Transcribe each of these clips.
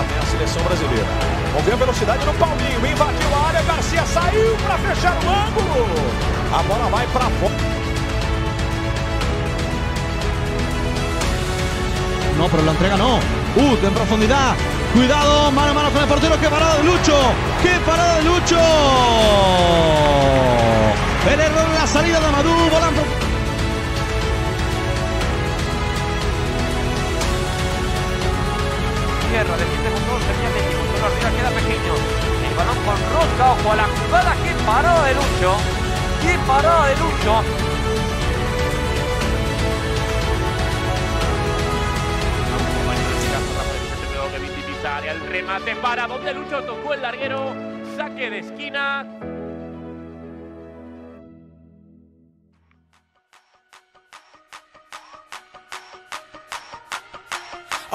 hein, a seleção brasileira. Vamos ver a velocidade no Paulinho. Invadiu a área, Garcia saiu para fechar o ângulo. A bola vai para fora. No, pero la entrega no. Uh, en profundidad. Cuidado, mano a mano con el portero. ¡Qué parada de Lucho! ¡Qué parada de Lucho! El error en la salida de Amadou. Volando. Tierra, defiende con todo, sería México, solo arriba queda pequeño. El balón con Roca, ojo a la jugada, qué parada de Lucho. Qué parada de Lucho. el remate para donde Lucho tocó el larguero, saque de esquina.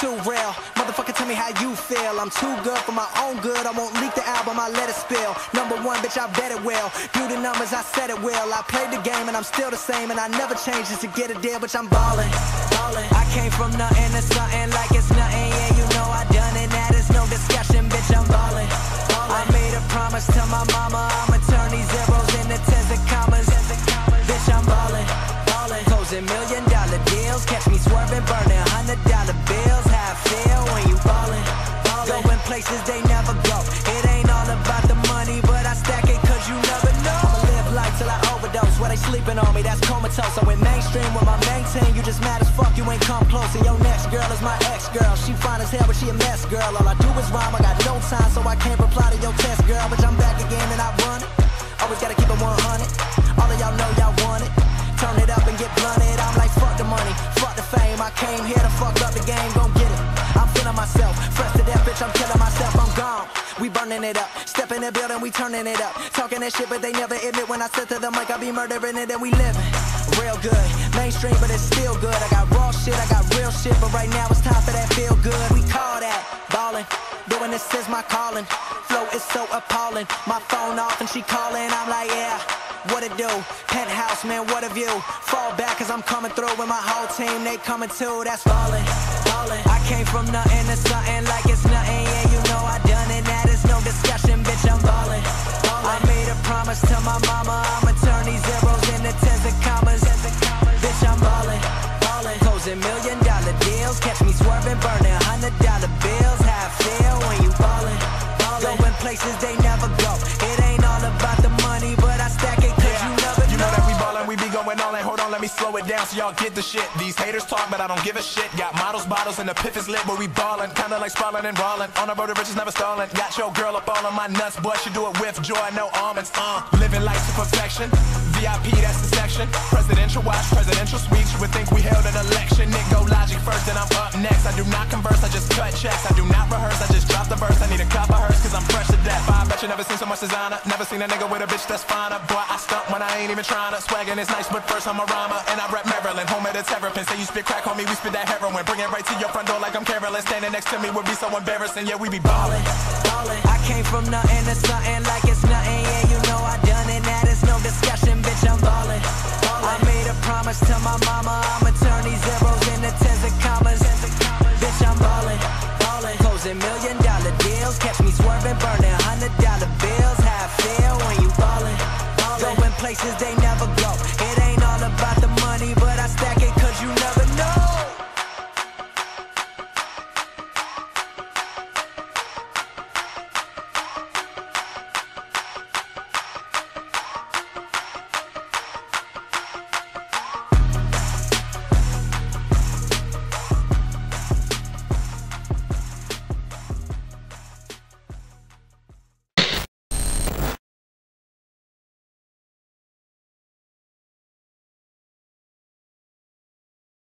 Too real. Motherfucker, tell me how you feel. I'm too good for my own good. I won't leak the album, I let it spill. Number one, bitch, I bet it will. Do the numbers, I said it will. I played the game and I'm still the same. And I never changed just to get a deal, bitch, I'm ballin'. ballin'. I came from nothing to something like it's nothing. Yeah, you know I done it. That is no discussion, bitch, I'm ballin'. I made a promise to my mama. I'ma places they never go. It ain't all about the money, but I stack it cause you never know. I'ma live life till I overdose. Where they sleeping on me, that's comatose. I went mainstream with my main team. You just mad as fuck, you ain't come close. And your next girl is my ex girl. She fine as hell, but she a mess girl. All I do is rhyme, I got no time, so I can't reply to your test, girl. But I'm back again and I run it. Always gotta keep it 100. All of y'all know y'all want it. Turn it up and get blunted. I'm like, fuck the money, fuck the fame. I came here to fuck up the game, gon' get it. I'm feeling myself, fresh to death, bitch. I'm killing. We burning it up, step in the building, we turning it up. Talking that shit, but they never admit when I said to them, like I be murdering it and we living. Real good, mainstream, but it's still good. I got raw shit, I got real shit, but right now it's time for that feel good. We call that ballin'. Doing this is my calling. Flow is so appalling. My phone off and she calling. I'm like, yeah, what it do? Penthouse, man, what a view. Fall back cause I'm coming through with my whole team. They coming too, that's falling. Falling. I came from nothing to something like it's nothing. Yeah, you know I done it. That is no discussion, bitch. I'm ballin'. I made a promise to my mama. I'ma turn these zeros into tens and commas. Bitch, I'm ballin'. Ballin'. Closing million dollar deals. Catch me swerving, burning hundred dollar bills. How I feel when you ballin'. Going places they never go. It slow it down so y'all get the shit. These haters talk, but I don't give a shit. Got models, bottles, and the piff is lit where we ballin'. Kinda like sprawling and brawling. On the road to riches, never stalling. Got your girl up all on my nuts, boy. She do it with joy, no almonds. Uh, living life to perfection. VIP, that's the section. Presidential watch, presidential suites. You would think we held an election. Nick go logic first, and I'm up next. I do not converse, I just cut checks. I do not rehearse, I just drop the verse. I need a cop of hers, cause I'm fresh you never seen so much designer. Never seen a nigga with a bitch that's finer. Boy, I stunt when I ain't even trying to. Swaggin' is nice, but first I'm a rhymer. And I rep Maryland, home of the terrapin. Say you spit crack, on me, we spit that heroin. Bring it right to your front door like I'm Carolyn. Standing next to me would be so embarrassing. Yeah, we be ballin'. ballin'. I came from nothing to something like it's nothing. Yeah, you know I done it. That is no discussion, bitch. I'm ballin'. ballin'. I made a promise to my mama. I'ma turn these zeros into tens and commas. Bitch, I'm ballin'. ballin'. Closing million dollar deals. Catch me swerving, burning places they never